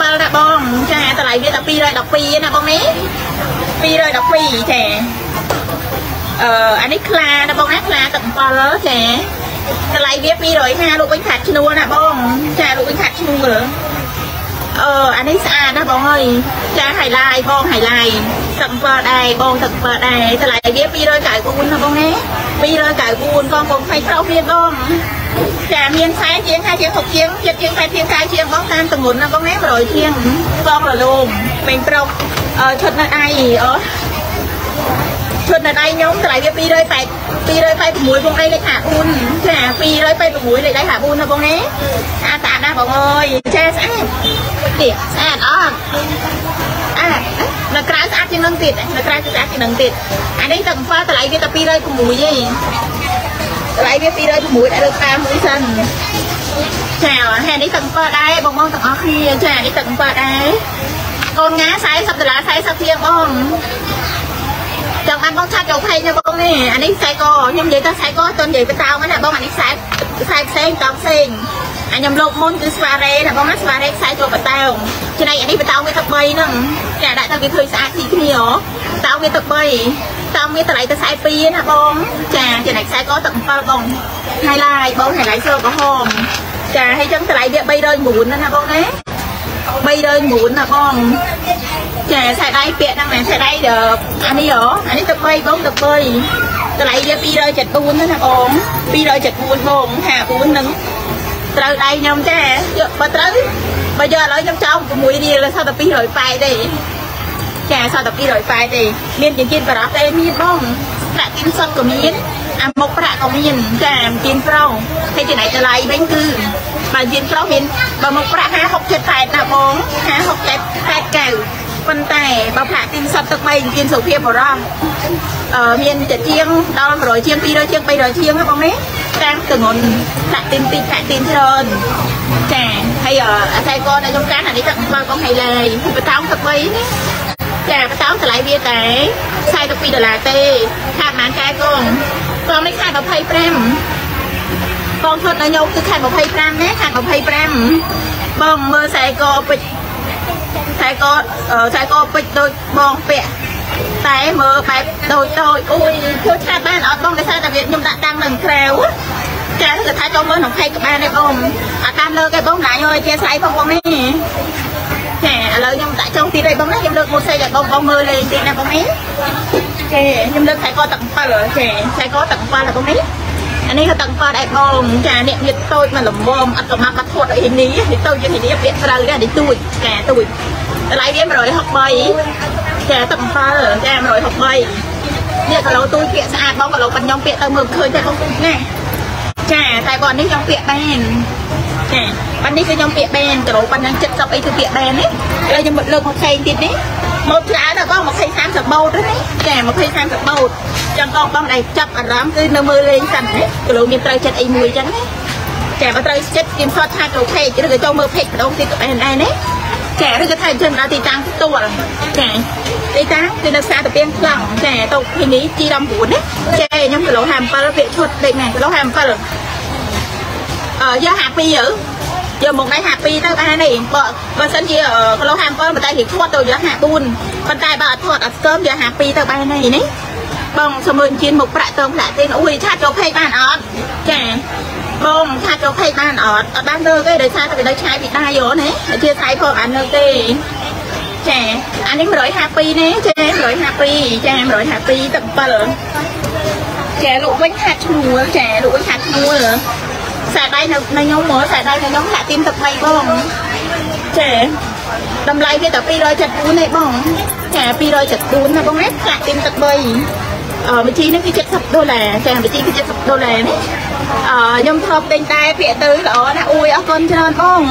7ណាបងចាតម្លៃវាតែ212ណាបងនេះ212ចាអឺអានេះខ្លាណាបងណាខ្លាទឹក7ចាតម្លៃវា250លោកវិញខាត់ឈ្នួលណាបងចាលោកវិញខាត់ឈ្នួលអឺអានេះស្អាតណាបងអើយចាហៃឡាយបងហៃឡាយទឹក7ដែរបងទឹក7ដែរតម្លៃវា294ណាបងណា294បងបងផ្សេងប្រុសវាបង ចាមានខ្សែជាង5ជាង6ជាង7ជាង8ជាង9ជាងបងតាមតម្ងន់ណាបងណា100ជាងបងរលោមពេញប្រុសអឺឈុតនៅដៃអូឈុតនៅដៃខ្ញុំតម្លៃវា280 286បងអីលេខ54ចា286លេខដៃ54ណាបងណាស្អាតស្អាតណាបងអើយចាស្អាតទៀតស្អាតអត់អានៅក្រៅស្អាតជាងនឹងទៀតនៅក្រៅស្អាតជាងនឹងទៀតអានេះទឹកអំពិលតម្លៃវាតែ206ទេ តម្លៃវា206ដែលលើតាមមួយសិនចាហើយនេះទឹកអំពិលដែរបងបងទាំងអស់គ្នាចានេះទឹកអំពិលដែរកូនងា40ដុល្លារ40ជាងបងចង់បានបងឆាប់ចូលភ័យណាបងនេះអានេះខ្សែកខ្ញុំនិយាយទៅខ្សែកតើនិយាយទៅតោងណាបងអានេះខ្សែខ្សែផ្សេងតោងផ្សេងអាខ្ញុំលោកមុនគឺស្វារ៉េណាបងណាស្វារ៉េខ្សែចូលបតោងចំណែកអានេះបតោងវាទឹក3ហ្នឹងចាដាក់ទៅវាឃើញស្អាតស៊ីគ្នាហ៎តោងវាទឹក3តោងវាតម្លៃទៅ42ណាបងចាចំណែកខ្សែក ទឹក7បងហើយឡាយបងហើយឡាយសើក្រហមចាហើយចឹងតម្លៃវា309ណាបងណា309ណាបងចាខ្សែដៃពាក់ហ្នឹងណាខ្សែដៃអានេះហ៎អានេះទឹក3បងទឹក3តម្លៃវា274ណាបង274បង54ហ្នឹងត្រូវដៃខ្ញុំចាយកបើត្រូវបើយកឥឡូវខ្ញុំចោល6រៀលសតតែ280ទេចាសតតែ280ទេមានចិញ្ចៀនបារ៉ាទេមានបងប្រាក់ទីនសុតក៏មាន អាមុខប្រាក់ក៏មានចាចិញ្ចៀនប្រុសហើយចំណែកតម្លៃវិញគឺបើចិញ្ចៀនប្រុសមានបើមុខប្រាក់50 60 80ណាបង50 60 80 9ប៉ុន្តែបើប្រាក់ទីនសុតទឹកបីចិញ្ចៀនសុភាពបរោះអឺមានតែជាងដល់100ជាង200ជាង300ជាងណាបងនេះតាមទងន់ប្រាក់ទីនទីប្រាក់ទីនច្រើនចាហើយអាស្រ័យកនៅក្នុងការអានេះទឹកបើកងហៃឡេបតោងទឹកបីនេះចាបតោងតម្លៃវាតែ42ដុល្លារទេខាតប៉ុន្មានកែកងកង នេះខែ25បងធ្វើដល់ខ្ញុំគឺខែ25ណាខែ25បងមើលខ្សែកពេជ្រខ្សែកខ្សែកពេជ្រដូចបងពាក់តែមើលបែបដូចដូចអូយធ្វើឆាតបានអត់បងដោយសារតែវាខ្ញុំដាក់តាំងនៅក្រៅចាគឺថាចូលមើលក្នុងផេកក៏បានដែរបងអត់តាមលើគេបងណាញអើយជាស្រ័យផងបងនេះចាឥឡូវខ្ញុំដាក់ចុងទៀតហើយបងណាខ្ញុំលើកម៉ូតសេកឲ្យបងបងមើលលេងទៀតណាបងនេះ ចាខ្ញុំលើកខ្សែកទឹក7ចាខ្សែកទឹក7ហើយបងនេះអានេះក៏ទឹកប៉ាត់ឯបងចាអ្នកវាតូចមកលំមអត់ប្រមាណបាត់ធាត់អីនេះនេះទៅយើងនេះពាក្យត្រូវនេះនេះទួយចាទួយតម្លៃវា163ចាទឹក7ចា163នេះគីឡូទួយពាក្យស្អាតបងគីឡូបាត់ខ្ញុំពាក្យទៅមើលឃើញតែបងណាចាតែបងនេះខ្ញុំពាក្យបាន ចាបាត់នេះគឺខ្ញុំពាក្យបានគីឡូប៉ុណ្ណឹង70អីគឺពាក្យបាននេះឥឡូវខ្ញុំលើកមកផ្សេងទៀតនេះម៉ូតច្រើនណាស់បង20 30ម៉ូតហ្នឹងចា20 30ម៉ូតចឹងកងបងដែលចាប់អារម្មណ៍គឺនៅមើលលេងសិនណាគីឡូមានត្រូវចិត្តអីមួយចឹងណាចាបើត្រូវចិត្តគេសតថាចូលពេកឬក៏ចូលមើលពេកម្ដងទៀតក៏បានដែរណាចាឬក៏ថាអញ្ចឹងដល់ទីតាំងផ្ទាល់ចាទីតាំងគឺនៅផ្សារតាពីងខ្លងចាទៅភីនី G19 ណាចាខ្ញុំគីឡូ57ពាក្យឈុតដេកណាគីឡូ57អឺ យក52ទៅយកមកដៃ52ទៅបានទេបើបើសិនជាគីឡូ57ប៉ុន្តែរៀងធាត់ទៅយក54ប៉ុន្តែបើអត់ធាត់អត់ស្គមយក52ទៅបានទេនេះបងសមឿនជៀនមុខប្រាក់តងប្រាក់ទេអ៊ុយឆាតចូលពេកបានអត់ចាបងឆាតចូលពេកបានអត់អត់បានលើទេដោយសារតែវានៅឆ្ងាយពីដៃយោណាអធិស្ឋានផងអានលើទេចាអានេះ152នេះចា152ចា152ទឹក7ចាលក់វិញហាត់ឈ្នួលចាលក់វិញហាត់ឈ្នួល ខ្សែដៃនៅនៅខ្ញុំមើលខ្សែដៃនៅខ្ញុំដាក់ទីមទឹក3បងចាតម្លៃវាតែ274ទេបងចា274ណាបងណាដាក់ទីមទឹក3អឺវិធីនេះគឺ70ដុល្លារចាវិធីគឺ70ដុល្លារនេះអឺខ្ញុំធ្លាប់ទិញតែពាក្យទៅល្អណាស់អួយអរគុណច្រើនបង